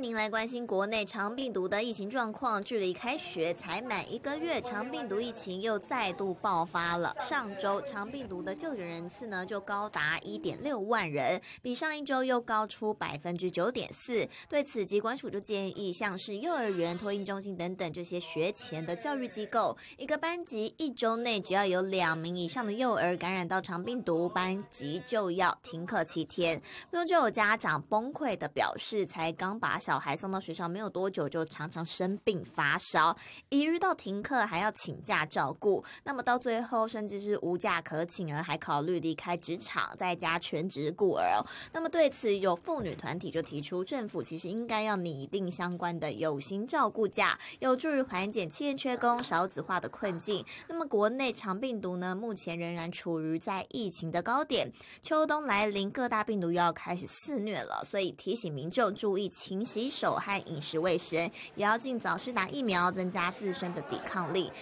您来关心国内长病毒的疫情状况。距离开学才满一个月，长病毒疫情又再度爆发了。上周长病毒的就诊人次呢，就高达一点六万人，比上一周又高出百分之九点四。对此，疾管署就建议，像是幼儿园、托婴中心等等这些学前的教育机构，一个班级一周内只要有两名以上的幼儿感染到长病毒，班级就要停课七天。不用就有家长崩溃的表示，才刚把小小孩送到学校没有多久，就常常生病发烧，一遇到停课还要请假照顾，那么到最后甚至是无假可请，而还考虑离开职场，在家全职顾儿。那么对此，有妇女团体就提出，政府其实应该要拟定相关的有薪照顾假，有助于缓解企业缺工、少子化的困境。那么国内长病毒呢，目前仍然处于在疫情的高点，秋冬来临，各大病毒又要开始肆虐了，所以提醒民众注意勤洗手和饮食卫生，也要尽早施打疫苗，增加自身的抵抗力。